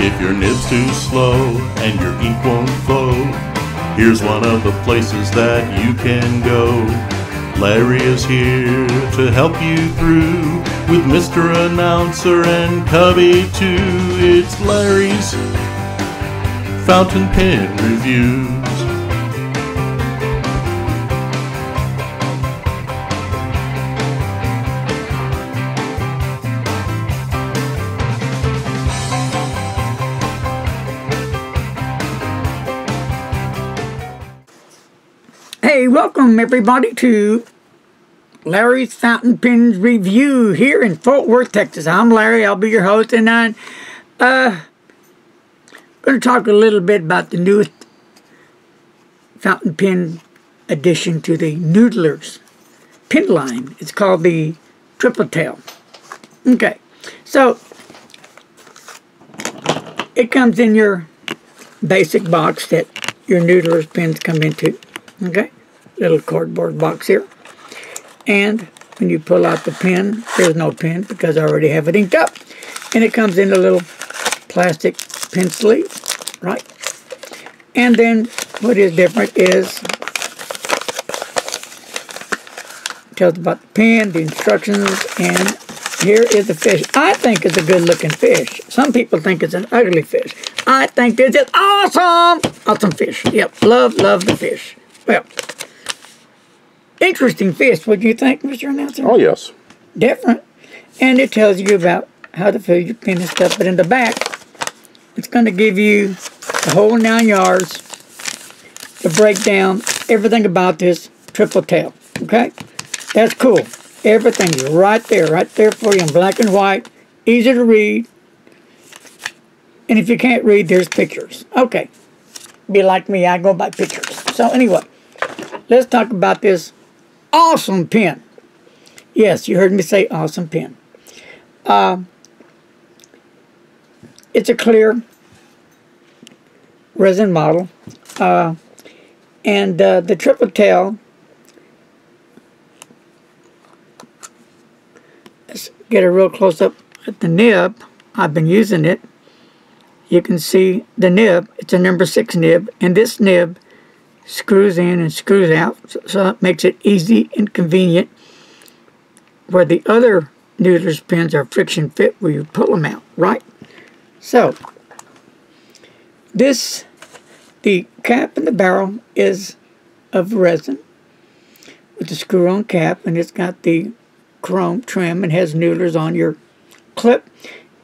If your nib's too slow and your ink won't flow, here's one of the places that you can go. Larry is here to help you through with Mr. Announcer and Cubby too. It's Larry's Fountain Pen Reviews. Welcome everybody to Larry's Fountain Pens Review here in Fort Worth, Texas. I'm Larry. I'll be your host, and I'm uh, going to talk a little bit about the newest fountain pen addition to the Noodlers pen line. It's called the Triple Tail. Okay, so it comes in your basic box that your Noodlers pens come into. Okay, little cardboard box here. And when you pull out the pen, there's no pen because I already have it inked up. And it comes in a little plastic pen sleeve, right? And then what is different is tells about the pen, the instructions, and here is the fish. I think it's a good looking fish. Some people think it's an ugly fish. I think this is awesome! Awesome fish. Yep, love, love the fish. Well, interesting fish, would you think, Mr. Announcer? Oh, yes. Different. And it tells you about how to fill your pen and stuff. But in the back, it's going to give you the whole nine yards to break down everything about this triple tail. Okay? That's cool. Everything is right there, right there for you in black and white. Easy to read. And if you can't read, there's pictures. Okay. Be like me, I go by pictures. So anyway, let's talk about this awesome pen. Yes, you heard me say awesome pen. Uh, it's a clear resin model. Uh, and uh, the triple tail, let's get a real close up at the nib. I've been using it. You can see the nib. It's a number six nib. And this nib screws in and screws out. So, it makes it easy and convenient. Where the other Noodlers pins are friction fit where you pull them out, right? So, this, the cap and the barrel is of resin with the screw-on cap and it's got the chrome trim and has Noodlers on your clip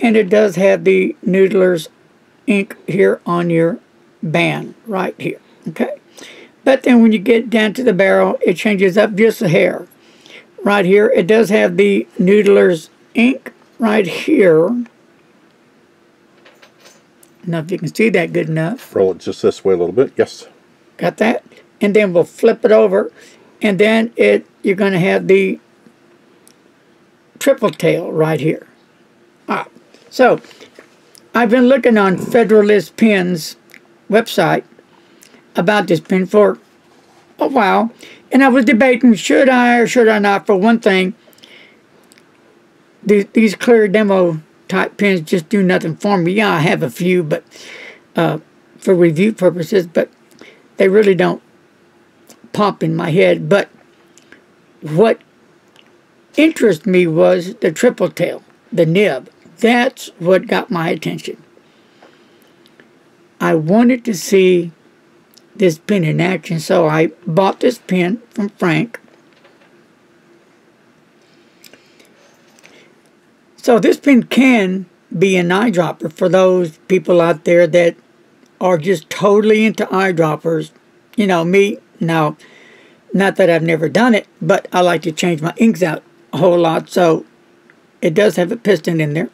and it does have the Noodlers ink here on your band right here, okay? But then when you get down to the barrel, it changes up just a hair. Right here, it does have the Noodlers ink right here. I don't know if you can see that good enough. Roll it just this way a little bit. Yes. Got that? And then we'll flip it over. And then it you're going to have the triple tail right here. Ah, so I've been looking on Federalist Pens website about this pen for a while. And I was debating, should I or should I not? For one thing, these, these clear demo type pens just do nothing for me. Yeah, I have a few, but uh, for review purposes, but they really don't pop in my head. But what interested me was the triple tail, the nib. That's what got my attention. I wanted to see this pen in action, so I bought this pen from Frank. So this pen can be an eyedropper for those people out there that are just totally into eyedroppers. You know, me, now, not that I've never done it, but I like to change my inks out a whole lot, so it does have a piston in there.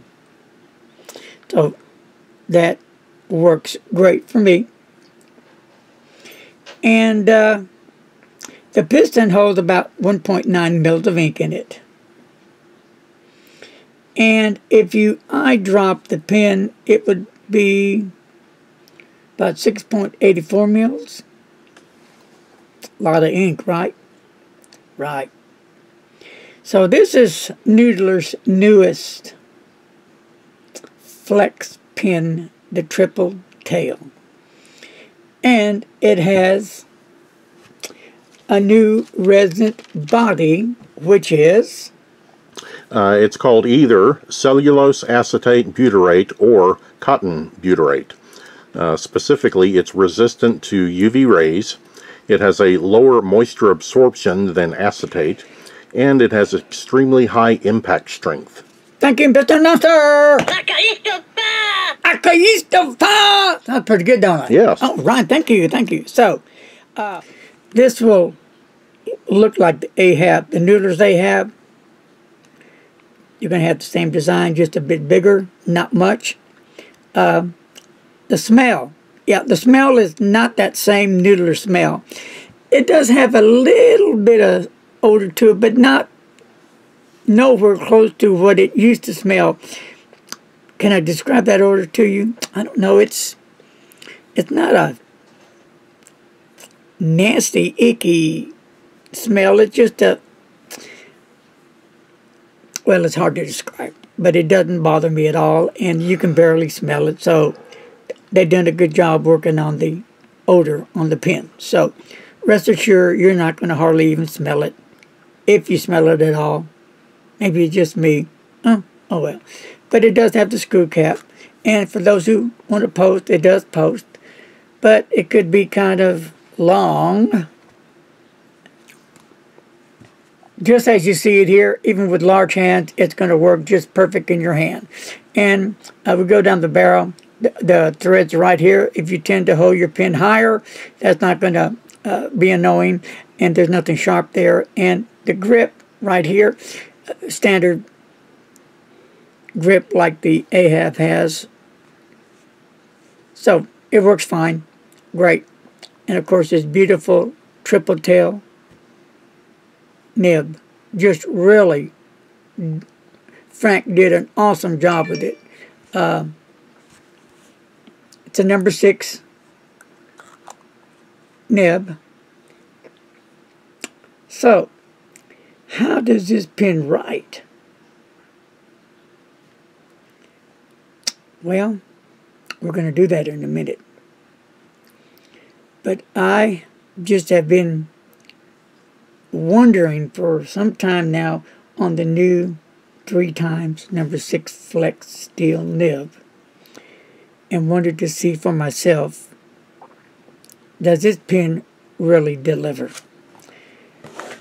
So that works great for me. And uh, the piston holds about 1.9 mils of ink in it. And if you eyedrop the pen, it would be about 6.84 mils. A lot of ink, right? Right. So this is Noodler's newest Flex Pen the triple tail. And it has a new resonant body, which is Uh, it's called either cellulose acetate butyrate or cotton butyrate. Uh, specifically, it's resistant to UV rays. It has a lower moisture absorption than acetate, and it has extremely high impact strength. Thank you, Mr. Akaistofa! That's pretty good, don't I? Yes. Oh, right. Thank you. Thank you. So, uh, this will look like the Ahab, the noodlers they have. You're going to have the same design, just a bit bigger, not much. Uh, the smell. Yeah, the smell is not that same noodler smell. It does have a little bit of odor to it, but not nowhere close to what it used to smell. Can I describe that odor to you? I don't know. It's it's not a nasty, icky smell. It's just a well, it's hard to describe, but it doesn't bother me at all, and you can barely smell it. So they've done a good job working on the odor on the pen. So rest assured, you're not going to hardly even smell it, if you smell it at all. Maybe it's just me. Oh, oh well. But it does have the screw cap, and for those who want to post, it does post, but it could be kind of long. Just as you see it here, even with large hands, it's going to work just perfect in your hand. And uh, we go down the barrel, the, the threads right here. If you tend to hold your pen higher, that's not going to uh, be annoying, and there's nothing sharp there. And the grip right here, uh, standard grip like the Ahab has. So it works fine, great. And of course, this beautiful triple tail nib. Just really, Frank did an awesome job with it. Uh, it's a number six nib. So, how does this pen write? Well, we're going to do that in a minute. But I just have been wondering for some time now on the new three times number six flex steel nib and wanted to see for myself does this pen really deliver?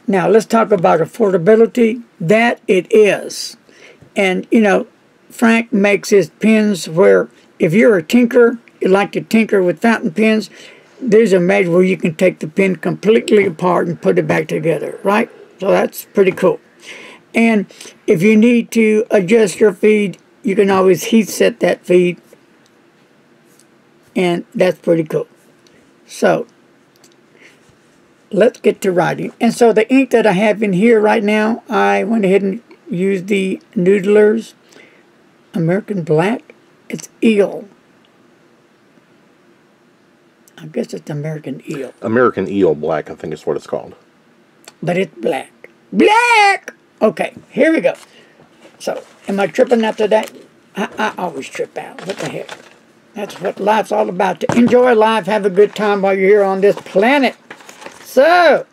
Now let's talk about affordability. That it is. And you know frank makes his pens where if you're a tinker you like to tinker with fountain pens there's a measure where you can take the pen completely apart and put it back together, right? So that's pretty cool. And if you need to adjust your feed, you can always heat set that feed. And that's pretty cool. So, let's get to writing. And so the ink that I have in here right now, I went ahead and used the Noodlers American Black. It's eel. I guess it's American eel. American Eel Black, I think is what it's called. But it's black. Black! Okay, here we go. So, am I tripping after that? I, I always trip out. What the heck? That's what life's all about. To enjoy life, have a good time while you're here on this planet. So,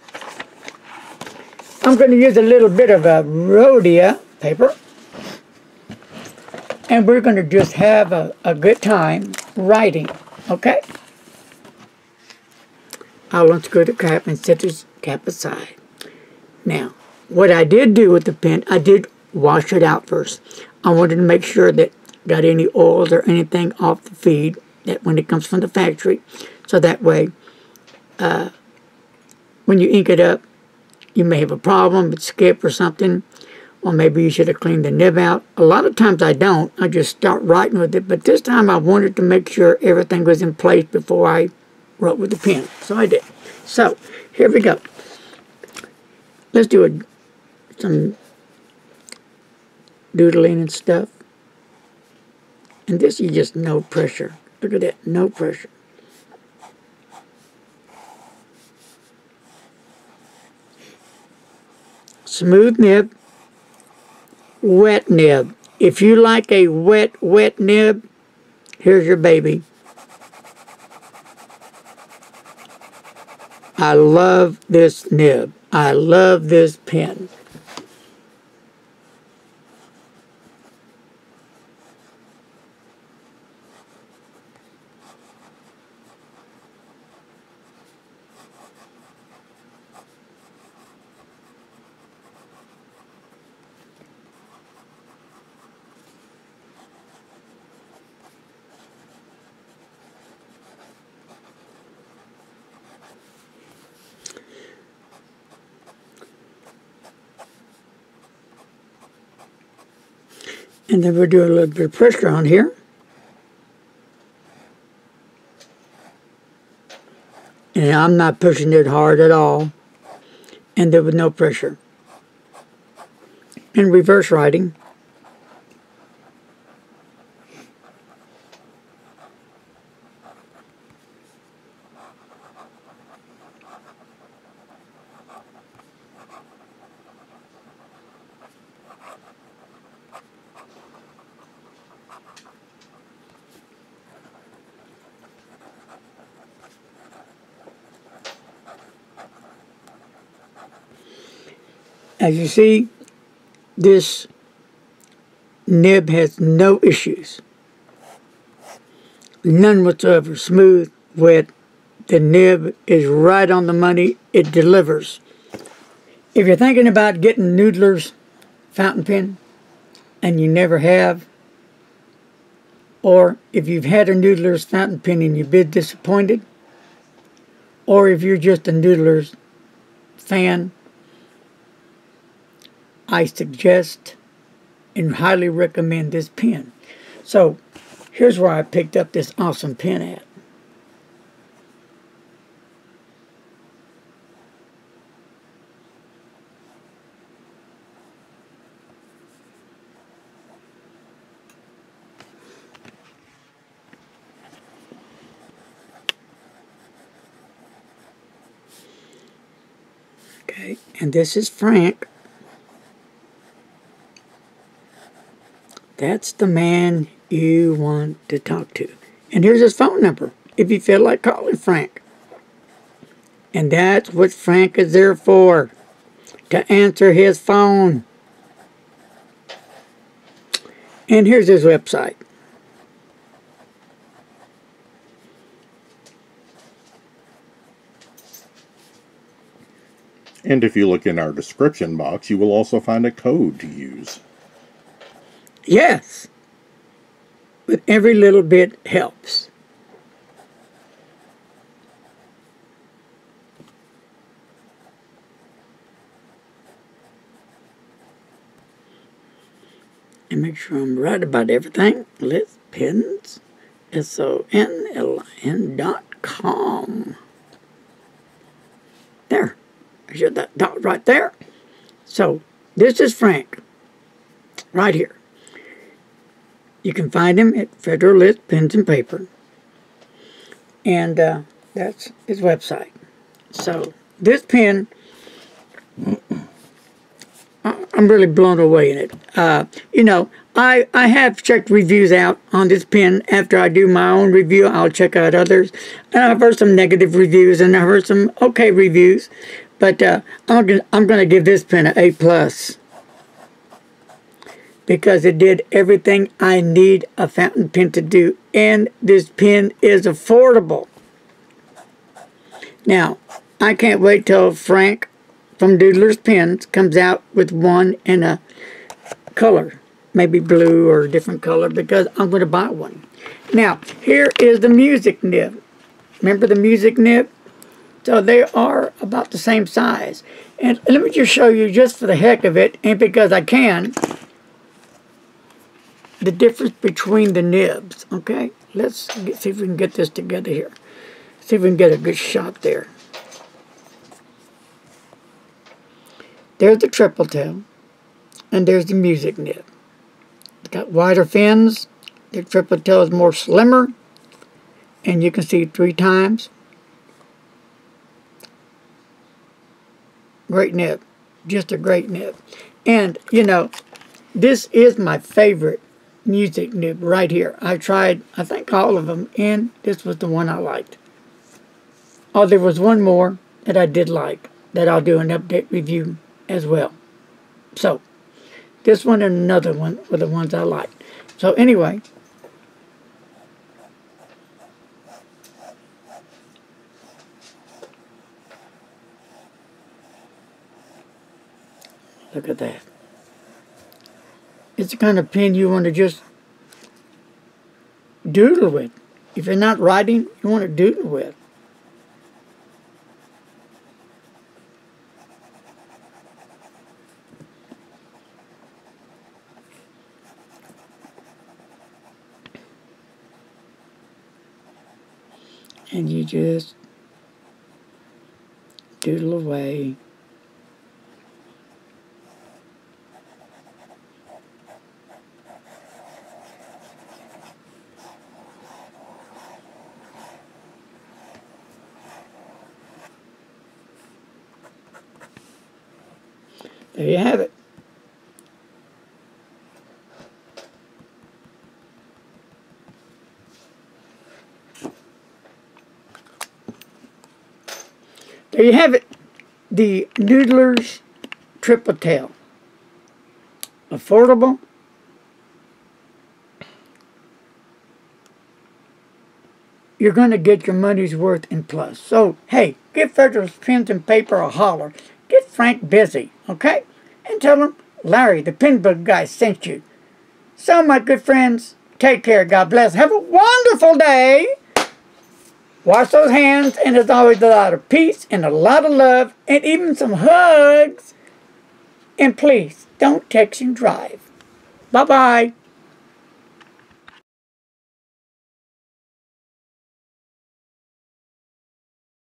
I'm going to use a little bit of a Rhodia paper. And we're going to just have a, a good time writing. Okay? I'll unscrew the cap and set this cap aside. Now, what I did do with the pen, I did wash it out first. I wanted to make sure that got any oils or anything off the feed that when it comes from the factory. So that way, uh, when you ink it up, you may have a problem with skip or something. Or maybe you should have cleaned the nib out. A lot of times I don't. I just start writing with it. But this time I wanted to make sure everything was in place before I wrote with the pen. So I did. So, here we go. Let's do a, some doodling and stuff. And this is just no pressure. Look at that, no pressure. Smooth nib, wet nib. If you like a wet, wet nib, Here's your baby. I love this nib. I love this pen. And then we'll do a little bit of pressure on here. And I'm not pushing it hard at all. And there was no pressure. In reverse writing. As you see, this nib has no issues. None whatsoever. Smooth, wet. The nib is right on the money. It delivers. If you're thinking about getting Noodler's fountain pen and you never have, or if you've had a Noodler's fountain pen and you've been disappointed, or if you're just a Noodler's fan I suggest and highly recommend this pen. So here's where I picked up this awesome pen at. Okay, and this is Frank. That's the man you want to talk to. And here's his phone number if you feel like calling Frank. And that's what Frank is there for to answer his phone. And here's his website. And if you look in our description box, you will also find a code to use. Yes. But every little bit helps. And make sure I'm right about everything. Let's pins. S-O-N-L-I-N dot com. There. I should that dot right there. So, this is Frank. Right here. You can find him at Federal Federalist Pens and Paper. And uh, that's his website. So this pen, I'm really blown away in it. Uh, you know, I, I have checked reviews out on this pen. After I do my own review, I'll check out others. And I've heard some negative reviews and I've heard some okay reviews. But uh, I'm, gonna, I'm going to give this pen an A+. plus because it did everything I need a fountain pen to do. And this pen is affordable. Now, I can't wait till Frank from Noodler's Pens comes out with one in a color. Maybe blue or a different color because I'm going to buy one. Now, here is the music nib. Remember the music nib? So they are about the same size. And let me just show you just for the heck of it, and because I can, the difference between the nibs. Okay, let's get, see if we can get this together here. See if we can get a good shot there. There's the triple tail, and there's the music nib. It's got wider fins. The triple tail is more slimmer, and you can see three times. Great nib, just a great nib. And, you know, this is my favorite music nib right here. I tried, I think, all of them, and this was the one I liked. Oh, there was one more that I did like that I'll do an update review as well. So, this one and another one were the ones I liked. So anyway, look at that. It's the kind of pen you want to just doodle with. If you're not writing, you want to doodle with. and you just doodle away. There you have it. There you have it. The Noodler's Triple Tail. Affordable. You're going to get your money's worth in plus. So, hey, give Federalist Pens and Paper a holler. Frank busy, okay? And tell him Larry, the Pinbug guy, sent you. So, my good friends, take care. God bless. Have a wonderful day. Wash those hands, and there's always a lot of peace and a lot of love and even some hugs. And please, don't text and drive. Bye-bye.